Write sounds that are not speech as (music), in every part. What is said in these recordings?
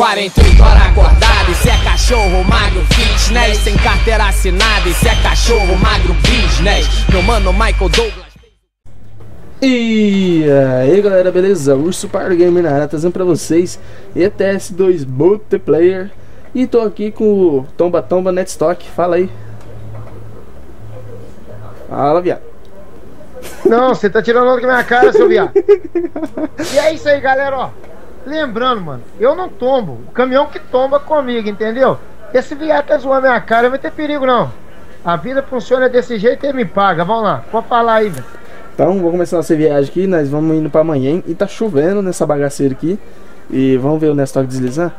48 horas acordado, se é cachorro magro fitness, sem carteira assinada, e se é cachorro magro business, meu mano Michael Douglas. E aí galera, beleza? Urso Par Gamer na área trazendo pra vocês ETS2 Multiplayer. E tô aqui com o Tomba Tomba Netstock, fala aí. Fala viado. Não, você tá tirando onda com a minha cara, seu viado. (laughs) E é isso aí galera, ó Lembrando, mano, eu não tombo. O caminhão que tomba comigo, entendeu? Esse viado tá zoando minha cara, não vai ter perigo não. A vida funciona desse jeito e ele me paga, vamos lá, pode falar aí, velho Então, vou começar nossa viagem aqui, nós vamos indo pra amanhã E tá chovendo nessa bagaceira aqui. E vamos ver o Netstock deslizar?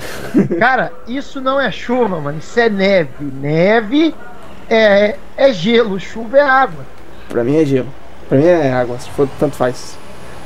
(laughs) Cara, isso não é chuva, mano, isso é neve. Neve é, é gelo, chuva é água. Pra mim é gelo. Pra mim é água, se for tanto faz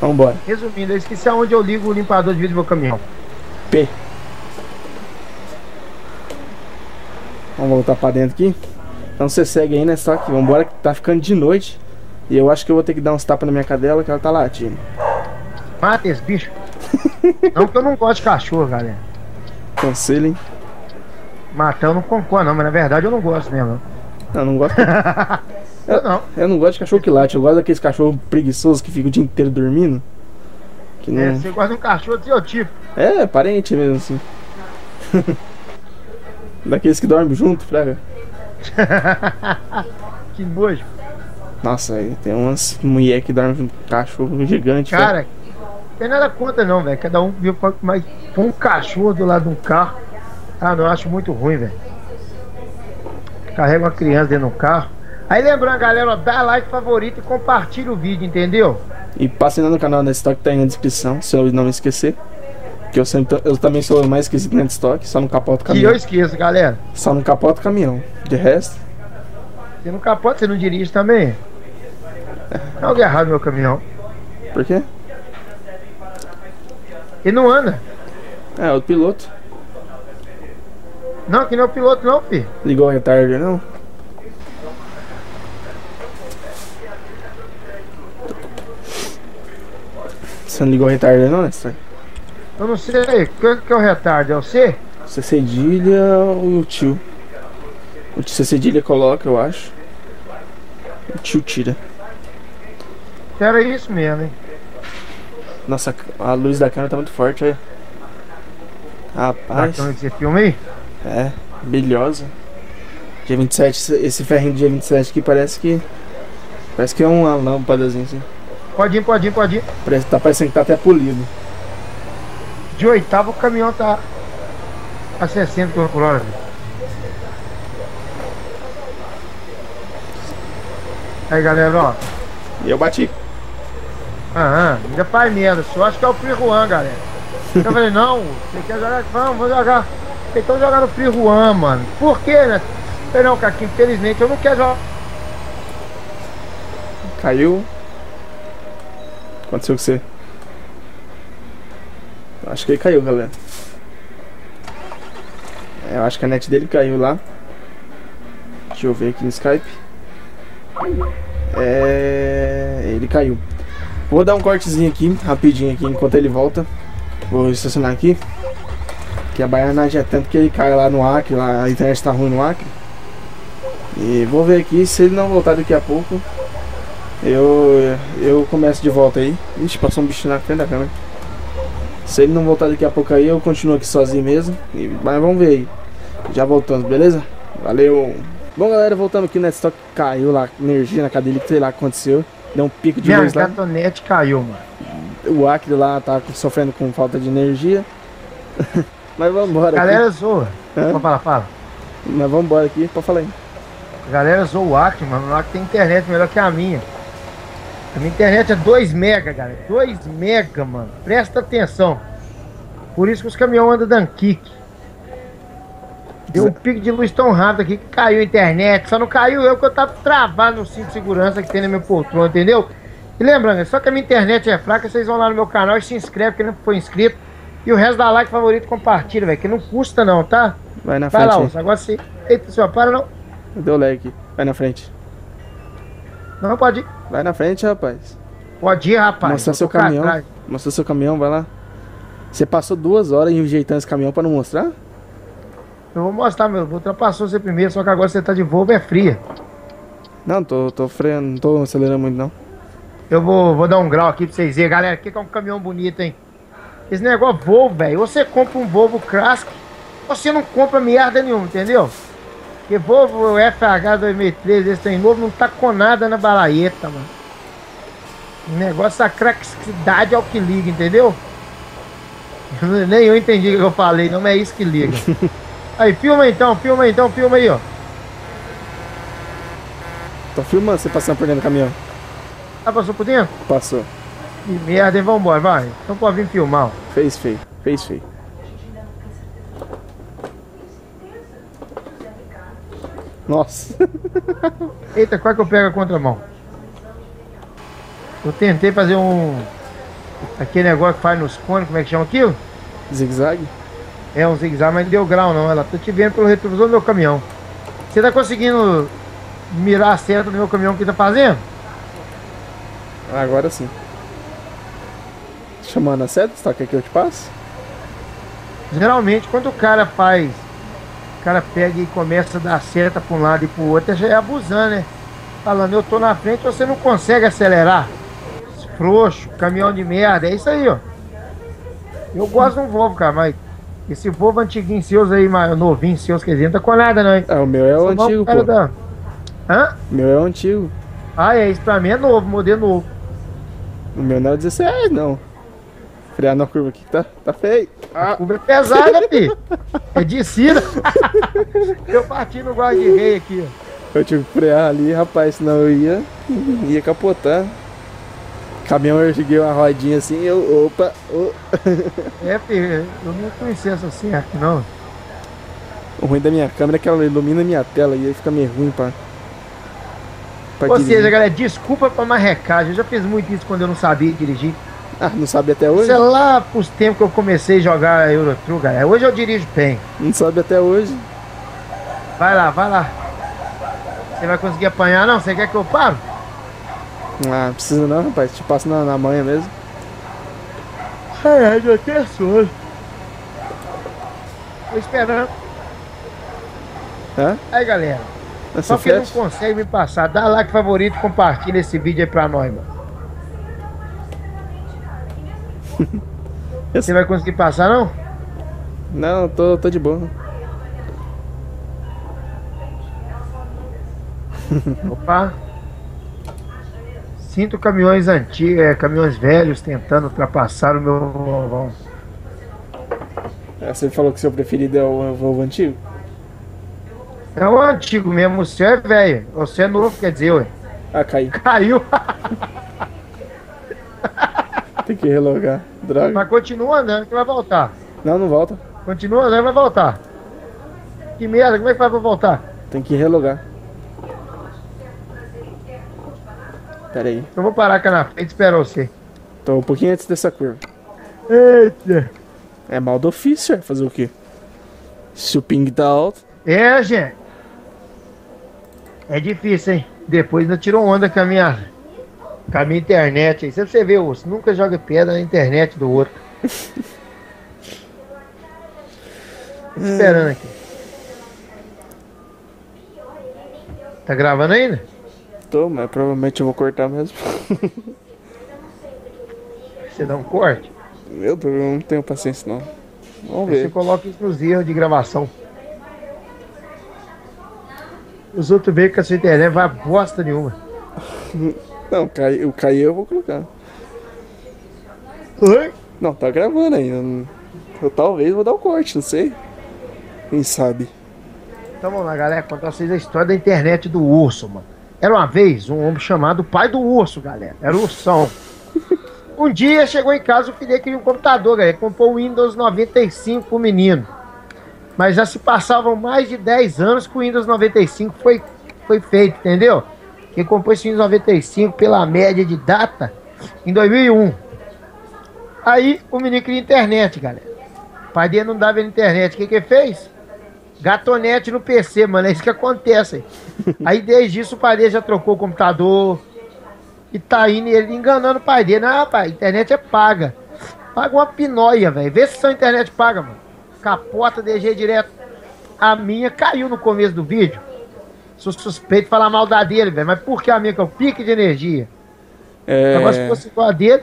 Vambora Resumindo, eu esqueci aonde eu ligo o limpador de vidro do meu caminhão. P. Vamos voltar pra dentro aqui. Então você segue aí, né? Só que vambora que tá ficando de noite. E eu acho que eu vou ter que dar uns tapas na minha cadela que ela tá latindo. Mata esse bicho. (laughs) não que eu não gosto de cachorro, galera. Conselho, hein? Matar eu não concordo, não, mas na verdade eu não gosto mesmo. Não, eu não gosto. (laughs) Eu não. Eu não gosto de cachorro que late. Eu gosto daqueles cachorros preguiçosos que ficam o dia inteiro dormindo. Que É, não... você gosta de um cachorro do seu tipo. É, parente mesmo assim. (laughs) Daqueles que dormem junto, fraga. (laughs) que nojo. Nossa, aí tem umas mulher que dormem com cachorro gigante. Cara, não tem nada contra não, velho. Cada um viu mas com um cachorro do lado de um carro. Ah, não, eu acho muito ruim, velho. Carrega uma criança dentro do carro. Aí lembrando, galera, ó, dá like favorito e compartilha o vídeo, entendeu? E passe lá no canal da Stock, tá aí na descrição, se eu não esquecer. Que eu sempre eu também sou o mais esquecido na Stock, só não capoto Que eu caminhão. esqueço, galera. Só não capoto caminhão. De resto, Você não capota, você não dirige também? Tem algo errado no meu caminhão. por quê? Ele não anda. É, o piloto. Não, que não é o piloto não, filho. Ligou o retarder, não? Você não ligou o retarder, não, Nestor? Eu não sei. O que é o retardo? É o C? Você cedilha ou o tio? O tio, você cedilha coloca, eu acho. O tio tira. Era isso mesmo, hein? Nossa, a luz da câmera tá muito forte, olha. Rapaz. Bacana esse filme aí. É, brilhosa. Dia 27, esse- esse ferrinho do dia 27 aqui parece que. Parece que é uma lâmpadazinha assim. Pode ir, pode ir, pode ir. Parece, tá parecendo que tá até polido. De oitavo o caminhão tá a 60 km por hora. Aí galera, ó. E eu bati. Aham, ainda faz merda. Eu acho que é o Free Juan, galera. Eu falei, não, você quer jogar? Vamos, vou jogar. Então jogar no Free Juan, mano. Por quê, né? Eu falei, não, cara, que infelizmente eu não quero jogar. Caiu. Aconteceu com você? Acho que ele caiu, galera. É, eu acho que a net dele caiu lá. Deixa eu ver aqui no Skype. É. Ele caiu. Vou dar um cortezinho aqui, rapidinho aqui, enquanto ele volta. Vou estacionar aqui. Que a baianagem é tanto que ele cai lá no Acre, lá a internet tá ruim no Acre. E vou ver aqui, se ele não voltar daqui a pouco, eu, eu começo de volta aí. Ixi, passou um bicho na frente da câmera. Se ele não voltar daqui a pouco aí, eu continuo aqui sozinho mesmo. E- mas vamos ver aí. Já voltamos, beleza? Valeu! Bom, galera, voltando aqui, o Netstock caiu lá, energia na cadeia, sei lá o que aconteceu. Deu um pico de Minha luz lá. gatonete caiu, mano. O Acre lá tá sofrendo com falta de energia. (laughs) mas vamos embora Galera zoa. Hã? Pode falar, fala. aqui. Mas vamos embora aqui, pode falar aí. Galera zoa o Acre, mano. O Acre tem internet melhor que a minha. A minha internet é 2 mega, galera. 2 mega, mano. Presta atenção. Por isso que os caminhões andam dando kick. Deu um pico de luz tão rápido aqui que caiu a internet. Só não caiu eu que eu tava travado no cinto de segurança que tem na minha poltrona, entendeu? E lembrando, é só que a minha internet é fraca, vocês vão lá no meu canal e se inscreve, quem não for inscrito. E o resto dá like, favorito, compartilha, velho. Que não custa não, tá? Vai na Vai frente. lá, aí. Urso. Agora sim. Eita, senhor, para não. Deu lag. Vai na frente. Não pode ir. Vai na frente, rapaz. Pode ir, rapaz. Mostrar Eu seu caminhão. atrás. Mostra seu caminhão, vai lá. Você passou duas horas enjeitando esse caminhão pra não mostrar? Eu vou mostrar, meu. Ultrapassou você primeiro, só que agora você tá de Volvo é fria. Não, tô, tô freando, não tô acelerando muito não. Eu vou, vou dar um grau aqui pra vocês verem, galera. Que é um caminhão bonito, hein? Esse negócio Volvo, velho. Você compra um Volvo Classic, você não compra merda nenhuma, entendeu? Porque Volvo FH 2013, esse tem novo, não tá com nada na balaeta, mano. O negócio da craxicidade é o que liga, entendeu? (laughs) Nem eu entendi o que eu falei, não é isso que liga. (laughs) Aí, filma então, filma então, filma aí, ó. Tô filmando você passando por dentro do caminhão. Ah, passou por dentro? Passou. Que merda, hein? Vambora, vai. Então pode vir filmar, ó. Fez feio, fez feio. Nossa. (laughs) Eita, quase que eu pego a contramão. Eu tentei fazer um. Aquele negócio que faz nos cones, como é que chama aquilo? Zigue-zague? É um zigue-zague, mas não deu grau não. Ela tá te vendo pelo retrovisor do meu caminhão. Você tá conseguindo mirar seta do meu caminhão que tá fazendo? Agora sim. Chamando a seta, você quer que eu te passe? Geralmente quando o cara faz. O cara pega e começa a dar seta pra um lado e pro outro, já é abusando, né? Falando, eu tô na frente, você não consegue acelerar. Frouxo, caminhão de merda, é isso aí, ó. Eu gosto de um Volvo, cara, mas esse Volvo antiguinho seus aí, mais novinho seus, quer dizer, não tá com nada não, hein? É, o meu é o Só antigo, pô. da- Hã? O meu é o antigo. Ah, é, isso pra mim é novo, modelo novo. O meu não é o 16, não. Frear na curva aqui, tá, tá feio. A curva é pesada, filho. É de cida. (laughs) eu parti no guarda de rei aqui, ó. Eu tive que frear ali, rapaz, senão eu ia, ia capotar. Caminhão, eu joguei uma rodinha assim, eu, opa, ô. (laughs) É, filho, eu não conhecia essa certo, não. O ruim da minha câmera é que ela ilumina a minha tela e aí fica meio ruim pra. pra Ou dirigir. seja, galera, desculpa pra marrecagem. Eu já fiz muito isso quando eu não sabia dirigir. Ah, não sabe até hoje? Sei lá, pros tempos que eu comecei a jogar Eurotruck, galera. Hoje eu dirijo bem. Não sabe até hoje. Vai lá, vai lá. Você vai conseguir apanhar, não? Você quer que eu paro? Ah, não precisa não, rapaz. Te passo na, na manha mesmo. É, já até sono. Tô esperando. Hã? Aí, galera. Essa Só que não consegue me passar. Dá like favorito, compartilha esse vídeo aí pra nós, mano. Você vai conseguir passar, não? Não, tô, tô de boa. Opa. Sinto caminhões antigos, é, caminhões velhos tentando ultrapassar o meu Volvão. Ah, Você falou que seu preferido é o Volvo antigo? É o antigo mesmo, o seu é velho. Você é novo, quer dizer, ué. Ah, caiu. Caiu. (laughs) Tem que relogar. Droga. Mas continua andando que vai voltar. Não, não volta. Continua andando vai voltar. Que merda, como é que faz pra voltar? Tem que relogar. Pera aí. Eu vou parar aqui na frente e esperar você. Tô um pouquinho antes dessa curva. Eita. É mal do ofício, é fazer o quê? Se o ping tá alto. É, gente. É difícil, hein? Depois ainda tirou onda com a minha, minha internet aí. Sempre você vê, você nunca joga pedra na internet do outro. (laughs) Esperando aqui. Tá gravando ainda? Tô, mas provavelmente eu vou cortar mesmo. Você dá um corte? Meu Deus, eu não tenho paciência não. Vamos Aí Você ver. coloca isso nos erros de gravação. Os outros veem que a sua internet vai bosta nenhuma. (laughs) Não, cai, o cair eu vou colocar. Oi? Não, tá gravando ainda. Eu talvez vou dar o corte, não sei. Quem sabe? Então vamos lá, galera, contar vocês a história da internet do urso, mano. Era uma vez um homem chamado pai do urso, galera. Era o ursão. (laughs) Um dia chegou em casa o filho queria um computador, galera. Comprou o Windows 95 pro menino. Mas já se passavam mais de 10 anos que o Windows 95 foi, foi feito, entendeu? Comprou esse Windows 95 pela média de data em 2001. Aí o menino queria internet, galera. O pai dele não dava internet. O que que ele fez? Gatonete no PC, mano. É isso que acontece. (laughs) Aí desde isso o pai dele já trocou o computador. E tá indo ele enganando o pai dele. Não, pai, a internet é paga. Paga uma pinóia, velho. Vê se sua internet paga, mano. Capota, DG direto. A minha caiu no começo do vídeo. Sou suspeito de falar mal da dele, velho. Mas por que a minha que é o pique de energia? É, Agora se fosse igual a dele,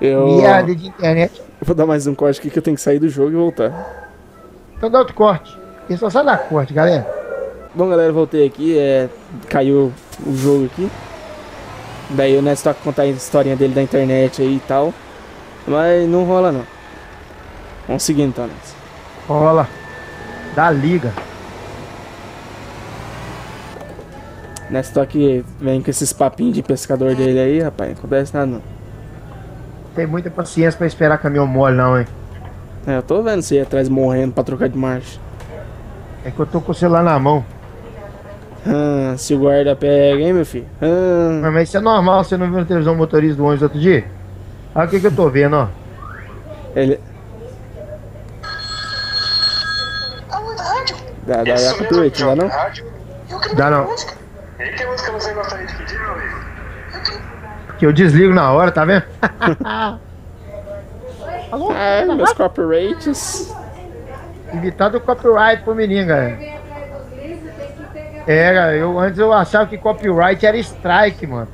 eu merda de internet. vou dar mais um corte aqui que eu tenho que sair do jogo e voltar. Então dá outro corte. Ele só sai da corte, galera. Bom, galera, voltei aqui. É, caiu o jogo aqui. Daí o Neto toca contar a historinha dele da internet aí e tal. Mas não rola não. Vamos seguir então, Neto. Rola. Dá liga. Neto toca vem com esses papinhos de pescador dele aí, rapaz. Não acontece nada não. Tem muita paciência pra esperar caminhão mole, não, hein? É, eu tô vendo você ir atrás morrendo pra trocar de marcha. É que eu tô com o celular na mão. Ah, se o guarda pega, hein, meu filho? Ah, Mas, mas isso é normal, você não viu na televisão o motorista do ônibus outro dia? Olha o que, que eu tô vendo, ó. ele. Rádio? Dá, dá, dá dá não? Dá não. E que música você gostaria de pedir, meu amigo? Que eu desligo na hora, tá vendo? (laughs) Alô? Ah, meus copyrights. Evitar do copyright pro menino, galera. Era, eu antes eu achava que copyright era strike, mano.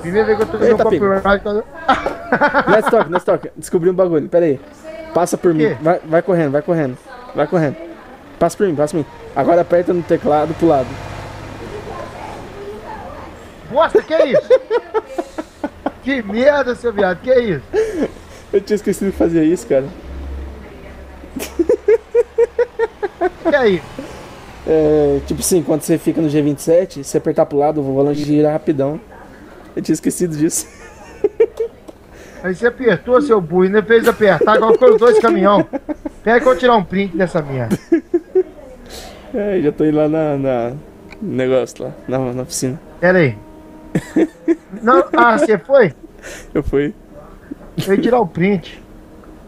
Primeira vez que eu tô Pico. copyright. quando- (laughs) Let's talk, let's talk. Descobri um bagulho, pera aí. Passa por mim. Vai, vai correndo, vai correndo. Vai correndo. Passa por mim, passa por mim. Agora aperta no teclado pro lado. Bosta, que é isso? que merda, seu viado, que é isso? Eu tinha esquecido de fazer isso, cara. Que é isso? É, tipo assim, quando você fica no G27, se apertar pro lado, o volante gira rapidão. Eu tinha esquecido disso. Aí você apertou, seu burro, e não fez apertar, colocou os dois caminhão. Pera que eu vou tirar um print dessa merda. É, já tô indo lá na, na no negócio lá, na, na oficina. Pera aí. Não, ah, você foi? Eu fui. Eu ia tirar o print.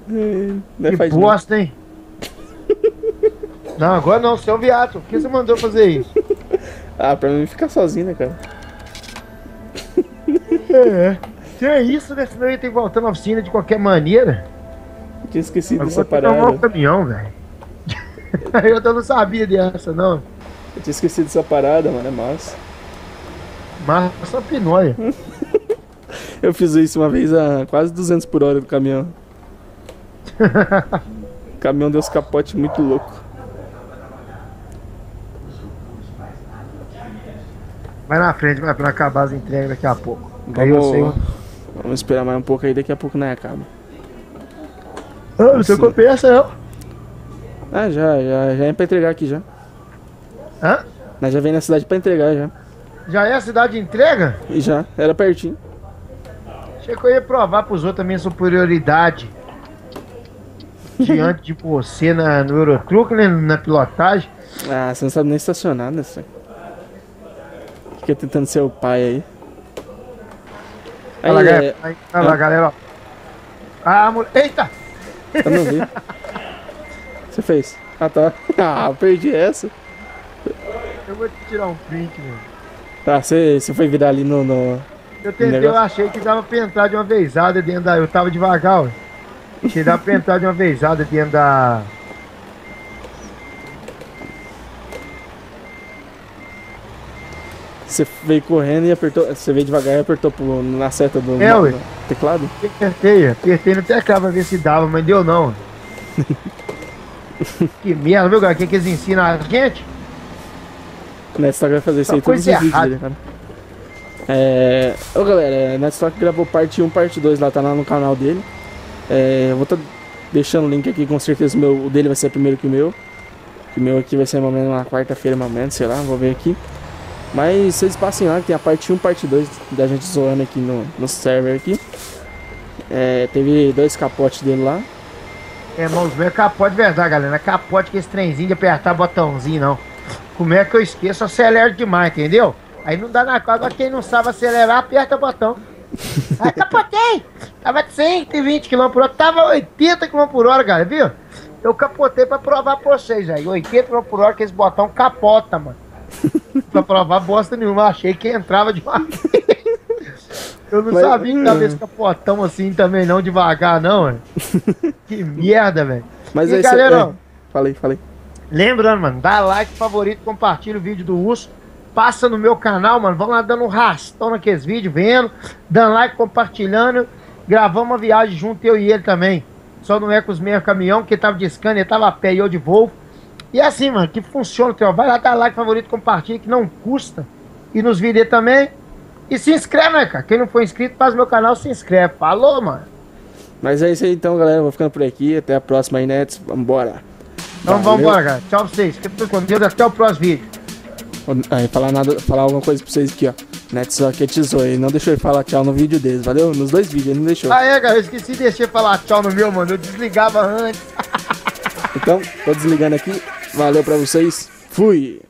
Não Que não. bosta, hein? Não, agora não, seu viado. Por que você mandou fazer isso? (laughs) Ah, pra não ficar sozinho, né, cara? É. Que é isso, né? Senão eu ia ter que voltar na oficina de qualquer maneira. Eu tinha esquecido dessa eu vou tomar o parada. caminhão, velho. (laughs) eu não sabia dessa, não. Eu tinha esquecido dessa parada, mano, é massa. Mas só pinóia. (laughs) Eu fiz isso uma vez a quase 200 por hora do caminhão. o (laughs) caminhão deu uns capote muito louco. Vai na frente, vai pra acabar as entregas daqui a pouco. Eu sei. Vamos, vamos esperar mais um pouco aí, daqui a pouco não acaba. Ah, não tem Sim. compensa, não. Ah, já, já, já é pra entregar aqui já. Hã? Nós já vem na cidade pra entregar já. Já é a cidade de entrega? Já, era pertinho. Achei que eu ia provar pros outros a minha superioridade. Diante de você na, no Eurotruck, né? Na pilotagem. Ah, você não sabe nem estacionar, né? Fica tentando ser o pai aí. Aí, Olha lá, é, galera. Aí, olha lá, galera. ó. Ah, mulher. Eita! eu não vi. Você fez? Ah, tá. (laughs) Ah, perdi essa. Eu vou te tirar um print, meu. Tá, você, foi virar ali no. no... Eu tentei, eu achei que dava pra entrar de uma vezada dentro da. Eu tava devagar, ué. Que dava pra entrar de uma vezada dentro da. Você veio correndo e apertou. Você veio devagar e apertou na seta do É, no- teclado? Apertei, apertei no teclado pra ver se dava, mas deu não. (laughs) que merda, viu, cara? O que, que eles ensinam a gente? Netstalk vai fazer isso aí todos os coisa vídeos dele, cara. É. Ô galera, Netstalk gravou parte 1, parte 2 lá, tá lá no canal dele. É, eu vou tá deixando o link aqui, com certeza o, meu, o dele vai ser primeiro que o meu. Que o meu aqui vai ser mais ou menos na quarta-feira, mais ou menos, sei lá, vou ver aqui. Mas vocês passem lá, que tem a parte 1 parte 2 da gente zoando aqui no, no server aqui. É, teve dois capotes dele lá. É, irmãos, meu é capote de verdade, galera. É capote que esse trenzinho de apertar botãozinho, não. Como é que eu esqueço? Acelero demais, entendeu? Aí não dá na cara. Quem não sabe acelerar, aperta o botão. (laughs) Aí capotei! Tava de 120 km por hora, tava 80 km por hora, galera, viu? Eu capotei pra provar pra vocês, aí. 80 km por hora que esse botão capota, mano. (laughs) pra provar bosta nenhuma. Achei que entrava de uma. Eu não Mas- sabia que tava esse capotão assim também, não, devagar, não, velho. (laughs) Que merda, velho. Mas E aí galera, é, Falei, falei. Lembrando, mano, dá like, favorito, compartilha o vídeo do urso. Passa no meu canal, mano. Vamos lá dando um rastão naqueles vídeos, vendo, dando like, compartilhando. Gravamos uma viagem junto, eu e ele também. Só não é com os meus caminhão, que tava de Scania, tava a pé e eu de Volvo. E é assim, mano, que funciona, teu. Vai lá, dá like, favorito, compartilha, que não custa. E nos vídeos também. E se inscreve, né, cara? Quem não for inscrito, faz meu canal, se inscreve. Falou, mano. Mas é isso aí então, galera. Vou ficando por aqui. Até a próxima aí, Nets. Vambora. Então vamos embora, cara. Tchau pra vocês. Tudo com Deus. Até o próximo vídeo. Aí, falar, nada, falar alguma coisa pra vocês aqui, ó. Nets só que tesouro. Ele não deixou ele falar tchau no vídeo deles, valeu? Nos dois vídeos, ele não deixou. Ah, é, cara. Eu esqueci de deixar falar tchau no meu, mano. Eu desligava antes. Então, tô desligando aqui. Valeu pra vocês. Fui!